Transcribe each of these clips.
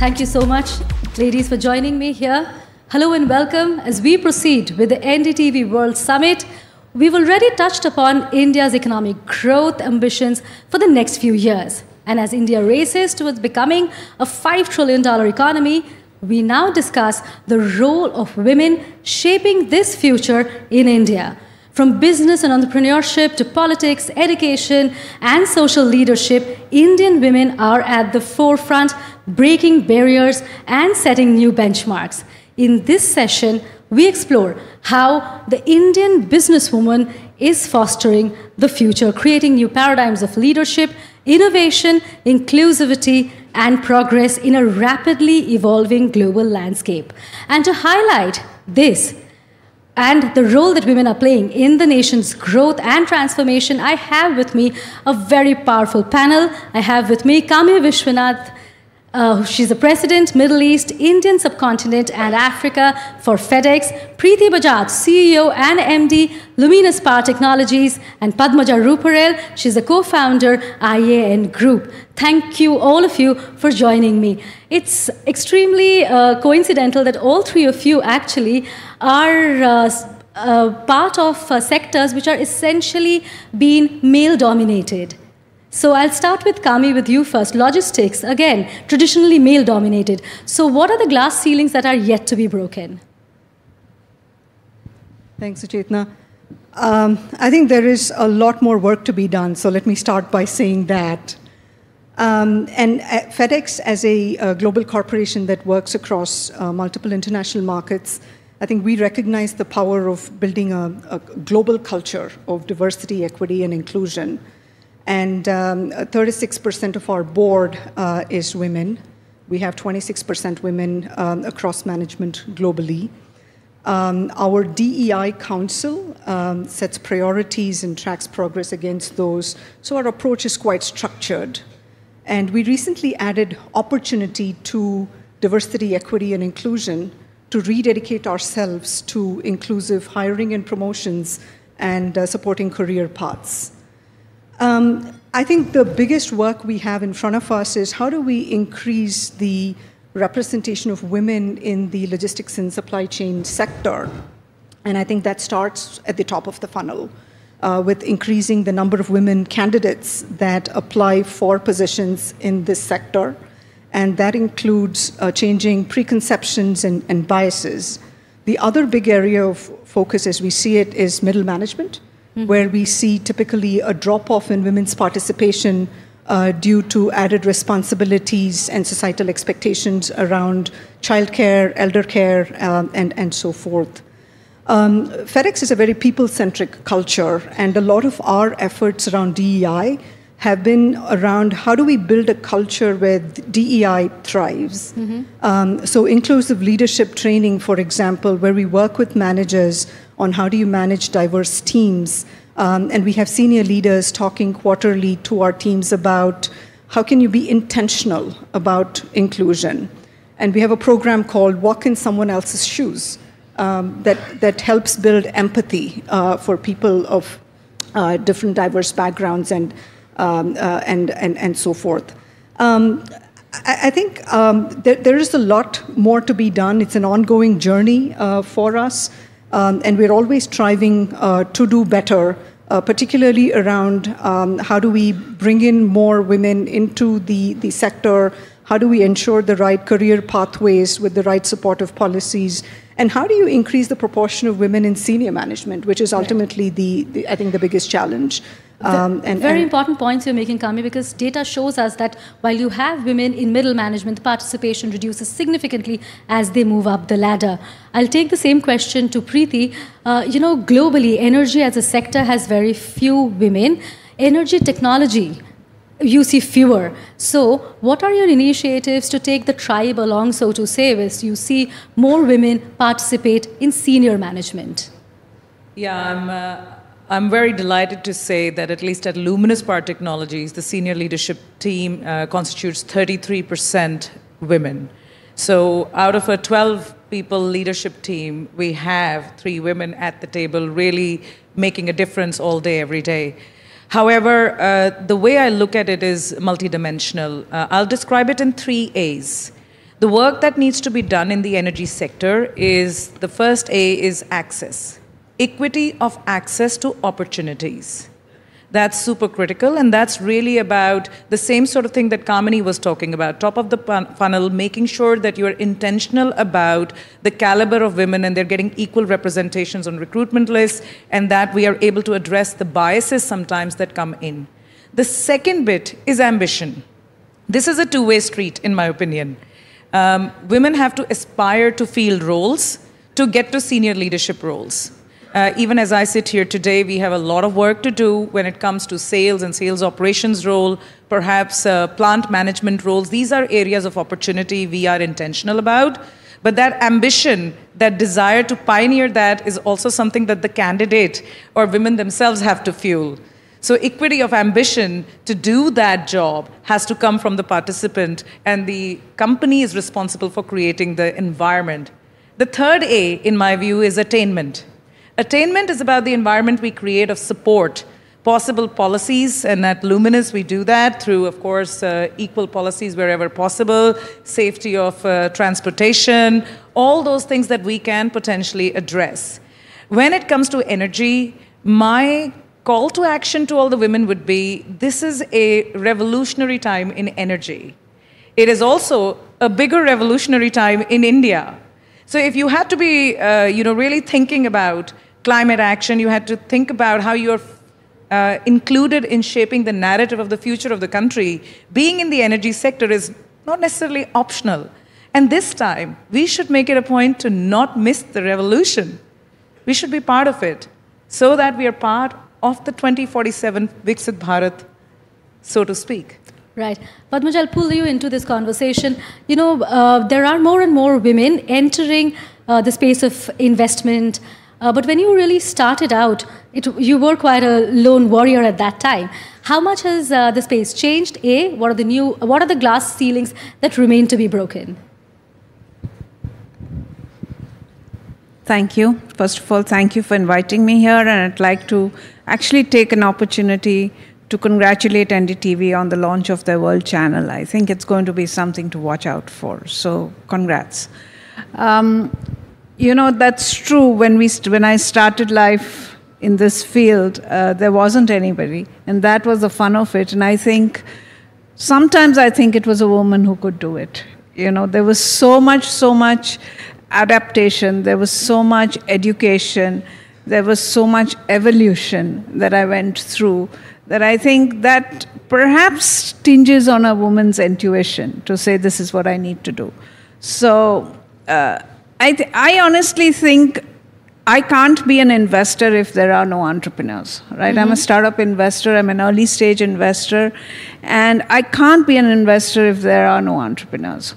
Thank you so much, ladies, for joining me here. Hello and welcome as we proceed with the NDTV World Summit. We've already touched upon India's economic growth ambitions for the next few years. And as India races towards becoming a $5 trillion economy, we now discuss the role of women shaping this future in India. From business and entrepreneurship to politics, education, and social leadership, Indian women are at the forefront, breaking barriers and setting new benchmarks. In this session, we explore how the Indian businesswoman is fostering the future, creating new paradigms of leadership, innovation, inclusivity, and progress in a rapidly evolving global landscape. And to highlight this, and the role that women are playing in the nation's growth and transformation, I have with me a very powerful panel. I have with me Kami Vishwanath. Uh, she's the president, Middle East, Indian subcontinent, and Africa for FedEx. Preeti Bajaj, CEO and MD, Luminous Power Technologies, and Padmaja Ruparel. She's the co-founder, IAN Group. Thank you, all of you, for joining me. It's extremely uh, coincidental that all three of you actually are uh, uh, part of uh, sectors which are essentially being male dominated. So I'll start with Kami with you first. Logistics, again, traditionally male dominated. So what are the glass ceilings that are yet to be broken? Thanks, Suchetna. Um, I think there is a lot more work to be done, so let me start by saying that. Um, and uh, FedEx, as a, a, global corporation that works across uh, multiple international markets, I think we recognize the power of building a, a global culture of diversity, equity, and inclusion. And 36% um, of our board uh, is women. We have 26% women um, across management globally. Um, our DEI Council um, sets priorities and tracks progress against those, so our approach is quite structured. And we recently added opportunity to diversity, equity, and inclusion to rededicate ourselves to inclusive hiring and promotions and uh, supporting career paths. Um, I think the biggest work we have in front of us is how do we increase the representation of women in the logistics and supply chain sector? And I think that starts at the top of the funnel. Uh, with increasing the number of women candidates that apply for positions in this sector. And that includes uh, changing preconceptions and, and, biases. The other big area of focus, as we see it, is middle management mm-hmm. where we see typically a drop off in women's participation uh, due to added responsibilities and societal expectations around childcare, elder care, um, and, and so forth. Um, FedEx is a very people centric culture, and a lot of our efforts around DEI have been around how do we build a culture where DEI thrives. Mm-hmm. Um, so, inclusive leadership training, for example, where we work with managers on how do you manage diverse teams. Um, and we have senior leaders talking quarterly to our teams about how can you be intentional about inclusion. And we have a program called Walk in Someone Else's Shoes um, that, that helps build empathy uh, for people of uh, different diverse backgrounds and, um, uh, and, and, and so forth. Um, I, think um, there, there is a lot more to be done. It's an ongoing journey uh, for us. Um, and we're always striving uh, to do better, uh, particularly around um, how do we bring in more women into the, the sector, how do we ensure the right career pathways with the right supportive policies, and how do you increase the proportion of women in senior management, which is ultimately the, the I think, the biggest challenge. Um, and, very and important points you're making, Kami, because data shows us that while you have women in middle management, participation reduces significantly as they move up the ladder. I'll take the same question to Preeti. Uh, you know, globally, energy as a sector has very few women. Energy technology, you see fewer. So, what are your initiatives to take the tribe along, so to say, as you see more women participate in senior management? Yeah, I'm. Uh I'm very delighted to say that at least at Luminous Power Technologies, the senior leadership team uh, constitutes 33% women. So out of a 12 people leadership team, we have three women at the table really making a difference all day, every day. However, uh, the way I look at it is multidimensional. Uh, I'll describe it in three A's. The work that needs to be done in the energy sector is the first A is access, equity of access to opportunities. That's super critical, and that's really about the same sort of thing that Kamini was talking about. Top of the funnel, making sure that you're intentional about the caliber of women and they're getting equal representations on recruitment lists, and that we are able to address the biases sometimes that come in. The second bit is ambition. This is a two way street, in my opinion. Um, women have to aspire to field roles to get to senior leadership roles. Uh, even as I sit here today, we have a lot of work to do when it comes to sales and sales operations role, perhaps uh, plant management roles. These are areas of opportunity we are intentional about. But that ambition, that desire to pioneer that is also something that the candidate or women themselves have to fuel. So, equity of ambition to do that job has to come from the participant, and the company is responsible for creating the environment. The third A, in my view, is attainment. Attainment is about the environment we create of support, possible policies, and at Luminous we do that through, of course, uh, equal policies wherever possible, safety of uh, transportation, all those things that we can potentially address. When it comes to energy, my call to action to all the women would be this is a revolutionary time in energy. It is also a bigger revolutionary time in India. So if you had to be, uh, you know, really thinking about climate action, you had to think about how you're uh, included in shaping the narrative of the future of the country. Being in the energy sector is not necessarily optional. And this time, we should make it a point to not miss the revolution. We should be part of it so that we are part of the 2047 Viksit Bharat, so to speak. Right. Padmaj, I'll pull you into this conversation. You know, uh, there are more and more women entering uh, the space of investment, uh, but when you really started out, it, you were quite a lone warrior at that time. How much has uh, the space changed? A, what are the new, what are the glass ceilings that remain to be broken? Thank you. First of all, thank you for inviting me here, and I'd like to actually take an opportunity to congratulate NDTV on the launch of their World Channel. I think it's going to be something to watch out for. So, congrats. Um, you know, that's true. When, we when I started life in this field, uh, there wasn't anybody. And that was the fun of it. And I think sometimes I think it was a woman who could do it. You know, there was so much, so much adaptation, there was so much education, there was so much evolution that I went through that I think that perhaps tinges on a woman's intuition to say, this is what I need to do. So, uh, I, th- I honestly think I can't be an investor if there are no entrepreneurs, right? Mm-hmm. I'm a mm-hmm. startup investor, I'm an early stage investor, and I can't be an investor if there are no entrepreneurs.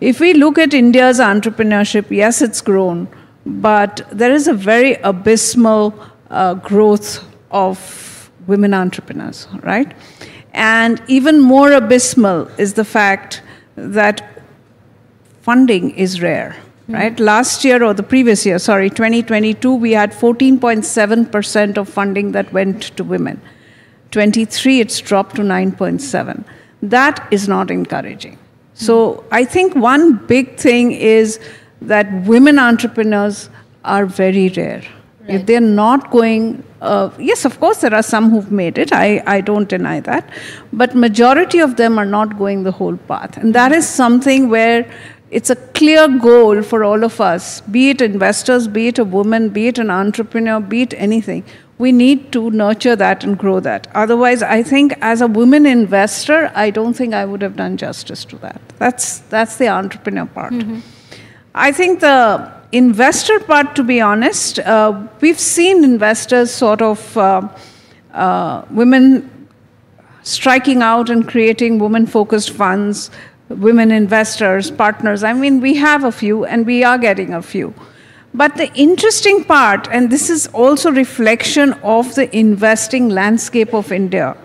If we look at India's entrepreneurship, yes, it's grown, but there is a very abysmal uh, growth of women entrepreneurs, right? And even more abysmal is the fact that funding is rare right? Last year or the previous year, sorry, 2022, we had 14.7% of funding that went to women. 23, it's dropped to 9.7. That is not encouraging. So I think one big thing is that women entrepreneurs are very rare. Right. If they're not going, uh, yes, of course, there are some who've made it. I, I don't deny that. But majority of them are not going the whole path. And that is something where it's a clear goal for all of us, be it investors, be it a woman, be it an entrepreneur, be it anything. We need to nurture that and grow that. Otherwise, I think as a woman investor, I don't think I would have done justice to that. That's, that's the entrepreneur part. Mm-hmm. I think the investor part, to be honest, uh, we've seen investors sort of, uh, uh, women striking out and creating women focused funds women investors, partners. I mean, we have a few and we are getting a few. But the interesting part, and this is also reflection of the investing landscape of India,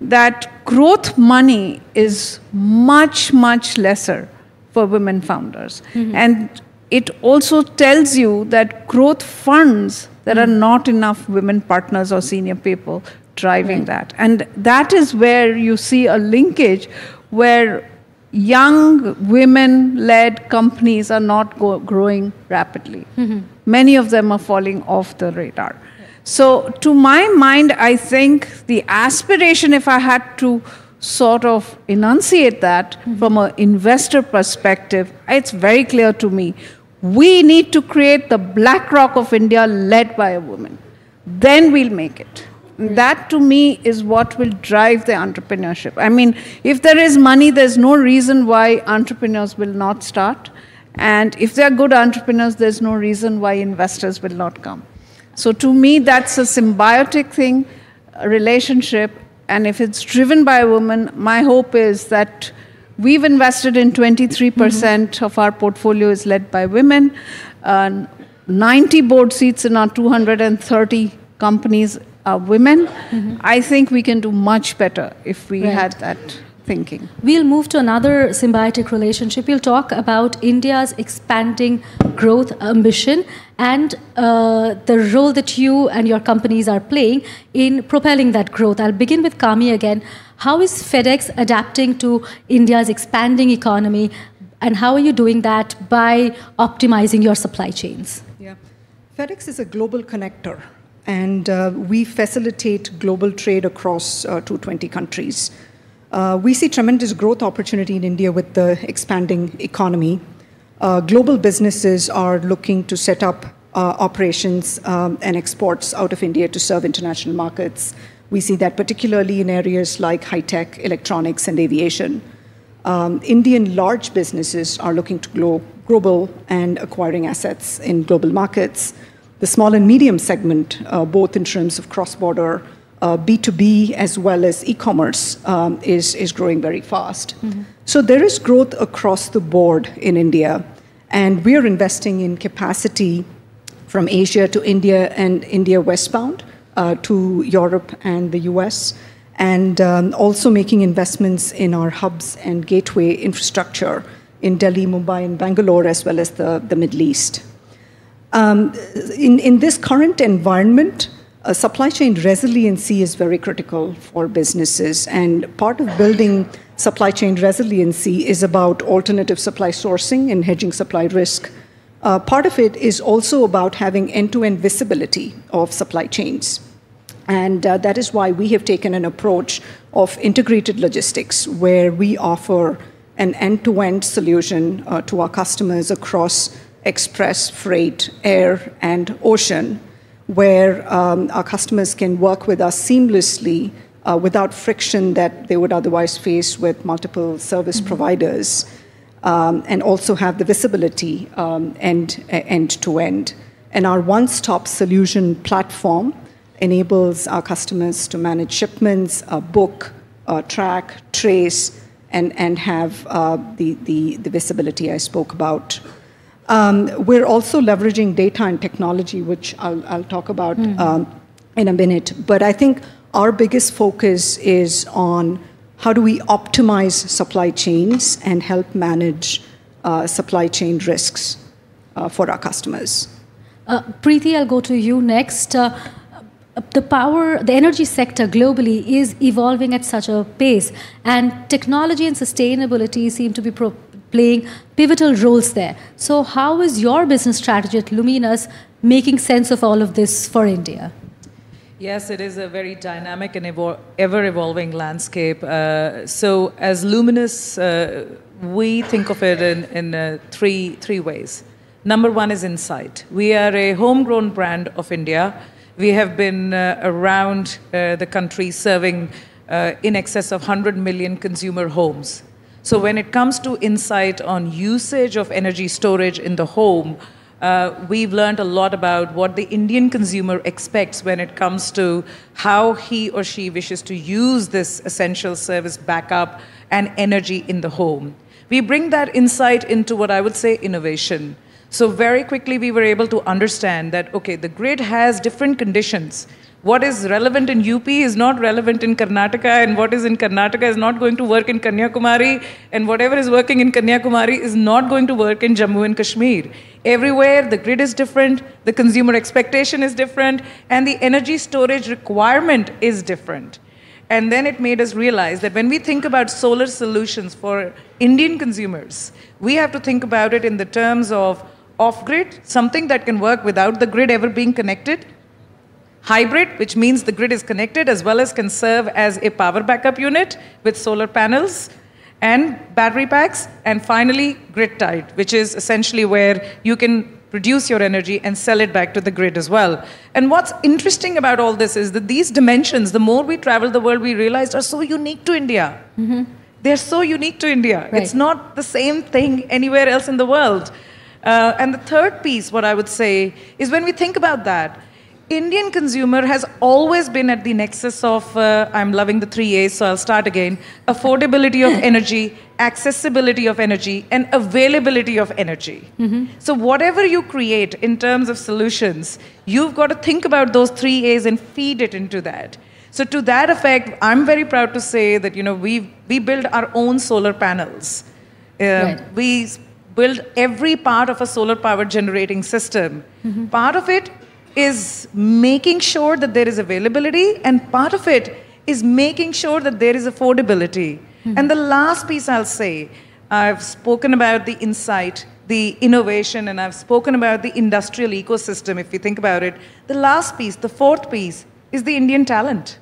that growth money is much, much lesser for women founders. Mm-hmm. And it also tells you that growth funds, there mm-hmm. are not enough women partners or senior people driving right. that. And that is where you see a linkage where young women led companies are not go- growing rapidly. Mm-hmm. Many of them are falling off the radar. So, to my mind, I think the aspiration, if I had to sort of enunciate that mm-hmm. from an investor perspective, it's very clear to me. We need to create the BlackRock of India led by a woman. Then we'll make it. That to me is what will drive the entrepreneurship. I mean, if there is money, there's no reason why entrepreneurs will not start. And if they're good entrepreneurs, there's no reason why investors will not come. So to me, that's a symbiotic thing, a relationship. And if it's driven by a woman, my hope is that we've invested in 23% mm-hmm. of our portfolio is led by women. Uh, 90 board seats in our 230 companies are women. Mm-hmm. I think we can do much better if we right. had that thinking. We'll move to another symbiotic relationship. We'll talk about India's expanding growth ambition and uh, the role that you and your companies are playing in propelling that growth. I'll begin with Kami again. How is FedEx adapting to India's expanding economy, and how are you doing that by optimizing your supply chains? Yeah, FedEx is a global connector and uh, we facilitate global trade across uh, 220 countries. Uh, we see tremendous growth opportunity in India with the expanding economy. Uh, global businesses are looking to set up uh, operations um, and exports out of India to serve international markets. We see that particularly in areas like high tech, electronics, and aviation. Um, Indian large businesses are looking to grow global and acquiring assets in global markets the small and medium segment, uh, both in terms of cross border, uh, B2B, as well as e commerce, um, is, is growing very fast. Mm-hmm. So there is growth across the board in India. And we are investing in capacity from Asia to India and India westbound uh, to Europe and the US, and um, also making investments in our hubs and gateway infrastructure in Delhi, Mumbai, and Bangalore, as well as the, the Middle East. Um, in, in this current environment, uh, supply chain resiliency is very critical for businesses. And part of building supply chain resiliency is about alternative supply sourcing and hedging supply risk. Uh, part of it is also about having end to end visibility of supply chains. And uh, that is why we have taken an approach of integrated logistics, where we offer an end to end solution uh, to our customers across express, freight, air, and ocean, where um, our customers can work with us seamlessly uh, without friction that they would otherwise face with multiple service mm-hmm. providers, um, and also have the visibility um, end, end to end. And our one stop solution platform enables our customers to manage shipments, uh, book, uh, track, trace, and, and have uh, the, the, the visibility I spoke about um, we're also leveraging data and technology, which I'll, I'll talk about mm-hmm. um, in a minute. But I think our biggest focus is on how do we optimize supply chains and help manage uh, supply chain risks uh, for our customers. Uh, Preeti, I'll go to you next. Uh, the power, the energy sector globally is evolving at such a pace, and technology and sustainability seem to be pro- playing pivotal roles there. So, how is your business strategy at Luminous making sense of all of this for India? Yes, it is a very dynamic and evo- ever evolving landscape. Uh, so, as Luminous, uh, we think of it in, in uh, three, three ways. Number one is insight. We are a homegrown brand of India. We have been uh, around uh, the country serving uh, in excess of 100 million consumer homes. So when it comes to insight on usage of energy storage in the home, uh, we've learned a lot about what the Indian consumer expects when it comes to how he or she wishes to use this essential service backup and energy in the home. We bring that insight into what I would say innovation. So, very quickly, we were able to understand that, okay, the grid has different conditions what is relevant in UP is not relevant in Karnataka, and what is in Karnataka is not going to work in Kanyakumari, and whatever is working in Kanyakumari is not going to work in Jammu and Kashmir. Everywhere, the grid is different, the consumer expectation is different, and the energy storage requirement is different. And then it made us realize that when we think about solar solutions for Indian consumers, we have to think about it in the terms of off grid, something that can work without the grid ever being connected, hybrid, which means the grid is connected as well as can serve as a power backup unit with solar panels and battery packs, and finally, grid tied, which is essentially where you can produce your energy and sell it back to the grid as well. And what's interesting about all this is that these dimensions, the more we travel the world, we realized are so unique to India. Mm-hmm. They're so unique to India. Right. It's not the same thing anywhere else in the world. Uh, and the third piece, what I would say, is when we think about that, Indian consumer has always been at the nexus of, uh, I'm loving the three A's, so I'll start again affordability of energy, accessibility of energy, and availability of energy. Mm-hmm. So, whatever you create in terms of solutions, you've got to think about those three A's and feed it into that. So, to that effect, I'm very proud to say that you know we we build our own solar panels. Uh, right. We build every part of a solar power generating system. Mm-hmm. Part of it is making sure that there is availability, and part of it is making sure that there is affordability. Mm-hmm. And the last piece I'll say I've spoken about the insight, the innovation, and I've spoken about the industrial ecosystem, if you think about it. The last piece, the fourth piece, is the Indian talent.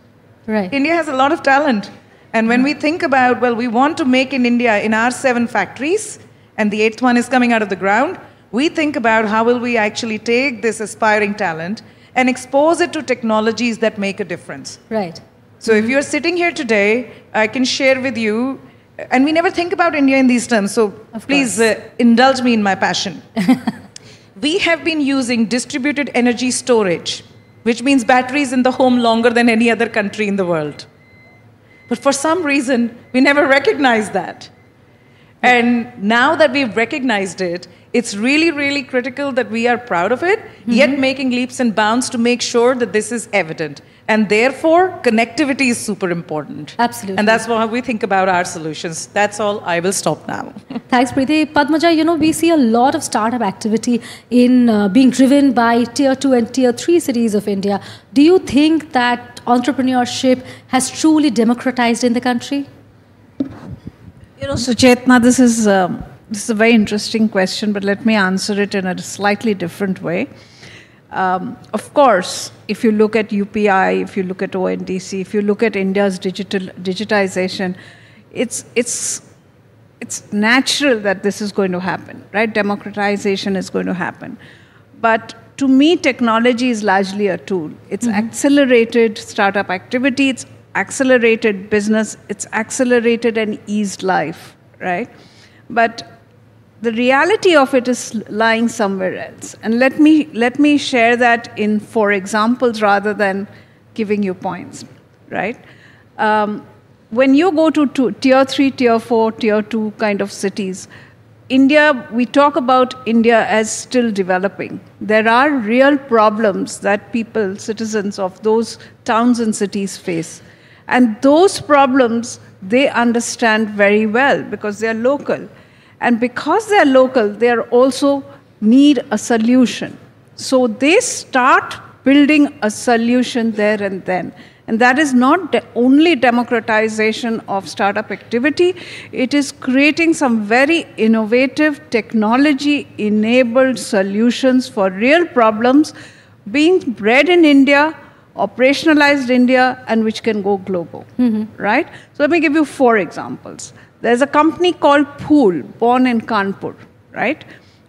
Right. India has a lot of talent. And when we think about, well, we want to make in India in our seven factories, and the eighth one is coming out of the ground, we think about how will we actually take this aspiring talent and expose it to technologies that make a difference. Right. So mm-hmm. if you're sitting here today, I can share with you, and we never think about India in these terms, so of please uh, indulge me in my passion. we have been using distributed energy storage, which means batteries in the home longer than any other country in the world. But for some reason, we never recognized that. And now that we've recognized it, it's really, really critical that we are proud of it, mm-hmm. yet making leaps and bounds to make sure that this is evident. And therefore, connectivity is super important. Absolutely. And that's how we think about our solutions. That's all. I will stop now. Thanks, Preeti. Padmaja, you know, we see a lot of startup activity in uh, being driven by tier two and tier three cities of India. Do you think that entrepreneurship has truly democratized in the country? You know, Suchetna, this is. Um, this is a very interesting question, but let me answer it in a slightly different way. Um, of course, if you look at UPI, if you look at ONDC, if you look at India's digital digitization, it's it's it's natural that this is going to happen, right? Democratization is going to happen, but to me, technology is largely a tool. It's mm-hmm. accelerated startup activity. It's accelerated business. It's accelerated and eased life, right? But the reality of it is lying somewhere else. And let me, let me share that in four examples rather than giving you points, right? Um, when you go to two, tier three, tier four, tier two kind of cities, India, we talk about India as still developing. There are real problems that people, citizens of those towns and cities face. And those problems they understand very well because they are local. And because they are local, they are also need a solution. So they start building a solution there and then. And that is not de- only democratization of startup activity, it is creating some very innovative technology enabled solutions for real problems being bred in India, operationalized India, and which can go global. Mm-hmm. Right? So let me give you four examples. There's a company called Phool, born in Kanpur, right?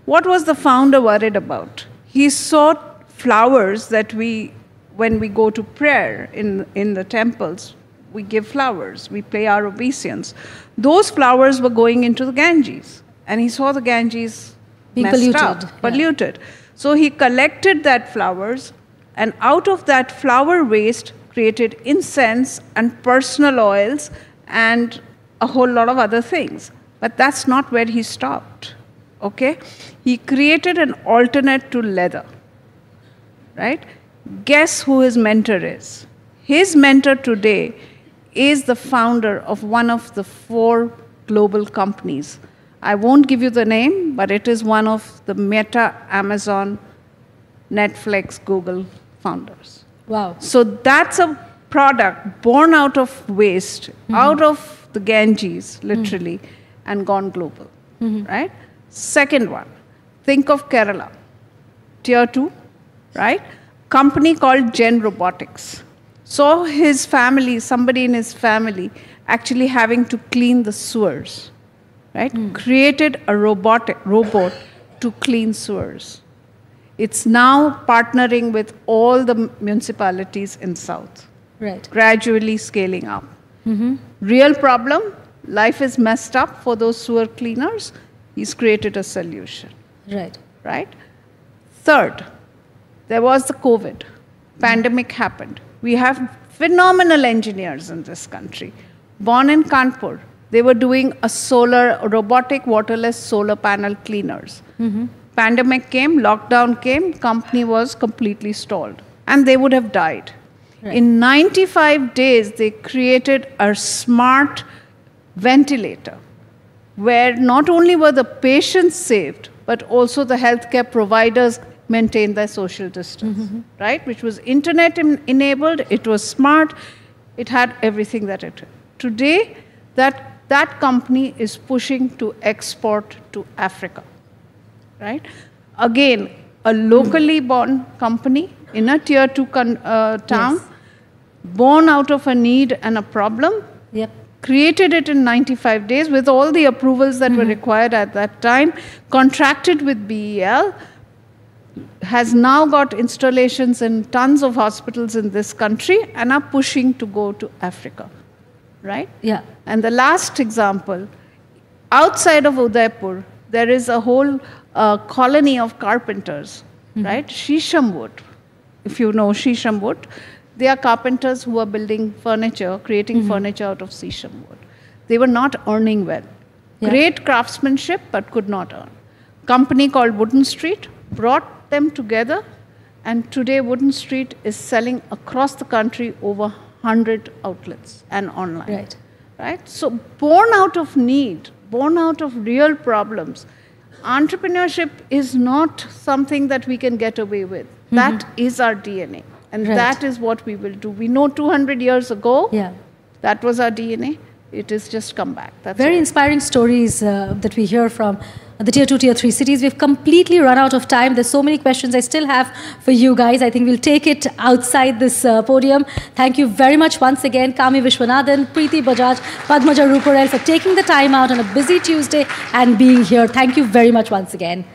What was the founder worried about? He saw flowers that we, when we go to prayer in, in the temples, we give flowers, we pay our obeisance. Those flowers were going into the Ganges, and he saw the Ganges being polluted. Up, polluted. Yeah. So he collected that flowers, and out of that flower waste, created incense and personal oils and a whole lot of other things. But that's not where he stopped. Okay? He created an alternate to leather. Right? Guess who his mentor is? His mentor today is the founder of one of the four global companies. I won't give you the name, but it is one of the Meta, Amazon, Netflix, Google founders. Wow. So that's a product born out of waste, mm-hmm. out of the Ganges, literally, and gone global. Right? Second one, think of Kerala, tier two, right? Company called Gen Robotics. Saw his family, somebody in his family, actually having to clean the sewers, right? Hmm. Created a robotic robot to clean sewers. It's now partnering with all the municipalities in South, Right. gradually scaling up. Mm-hmm. Real problem life is messed up for those sewer cleaners. He's created a solution, Right. right? Third, there was the COVID. Pandemic happened. We have phenomenal engineers in this country. Born in Kanpur, they were doing a solar, robotic waterless solar panel cleaners. Mm-hmm. Pandemic came, lockdown came, company was completely stalled, and they would have died. In 95 days, they created a smart ventilator where not only were the patients saved, but also the healthcare providers maintained their social distance, mm-hmm. right? Which was internet en- enabled, it was smart, it had everything that it had. Today, that, that company is pushing to export to Africa, right? Again, a locally born company in a tier two uh, town, Yes. born out of a need and a problem, Yep. created it in 95 days with all the approvals that were required at that time, contracted with BEL, has now got installations in tons of hospitals in this country and are pushing to go to Africa. Right? Yeah. And the last example, outside of Udaipur, there is a whole uh, colony of carpenters, right? Shisham wood. If you know Shisham wood, they are carpenters who are building furniture, creating mm-hmm. furniture out of Shisham wood. They were not earning well. Yeah. Great craftsmanship, but could not earn. Company called Wooden Street brought them together, and today Wooden Street is selling across the country over 100 outlets and online Right. right so born out of need born out of real problems entrepreneurship is not something that we can get away with That is our dna and Right. that is what we will do we know 200 years ago Yeah. that was our dna it has just come back that's Very inspiring stories uh, that we hear from the tier two, tier three cities. We've completely run out of time. There's so many questions I still have for you guys. I think we'll take it outside this uh, podium. Thank you very much once again, Kami Vishwanathan, Preeti Bajaj, Padmaja Ruparel for taking the time out on a busy Tuesday and being here. Thank you very much once again.